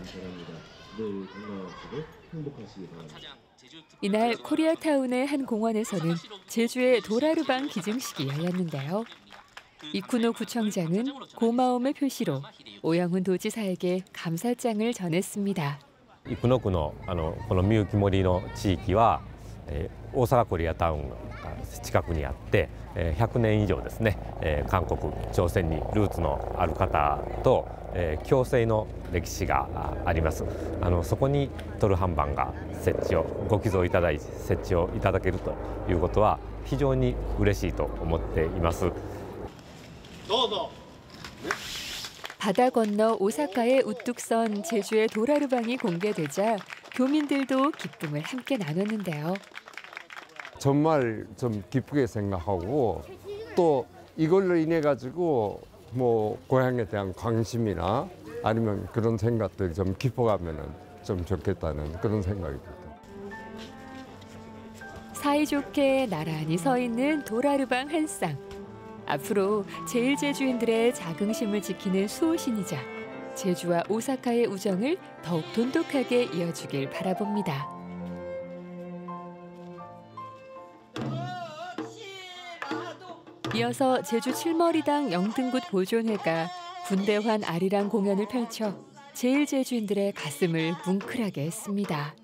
바랍니다. 늘 건강하시고 행복하시기 바랍니다. 이날 코리아타운의 한 공원에서는 제주의 도라르방 기증식이 열렸는데요. 이쿠노 구청장은 고마움의 표시로 오영훈 도지사에게 감사장을 전했습니다. 生野区のあのこのみゆき森の地域は、 えー大阪コリアタウンが近くにあって、えー100年以上ですね、えー韓国朝鮮にルーツのある方と、えー共生の歴史があありますあのそこにトルハンバンが設置をご寄贈いただいて設置をいただけるということは非常に嬉しいと思っています 바다 건너 오사카에 우뚝 선 제주의 도라르방이 공개되자 교민들도 기쁨을 함께 나눴는데요. 정말 좀 기쁘게 생각하고 또 이걸로 인해 가지고 뭐 고향에 대한 관심이나 아니면 그런 생각들이 좀 깊어가면은 좀 좋겠다는 그런 생각이 듭니다. 사이좋게 나란히 서 있는 도라르방 한 쌍. 앞으로 제일제주인들의 자긍심을 지키는 수호신이자 제주와 오사카의 우정을 더욱 돈독하게 이어주길 바라봅니다. 이어서 제주 칠머리당 영등굿 보존회가 군대환 아리랑 공연을 펼쳐 제일 제주인들의 가슴을 뭉클하게 했습니다.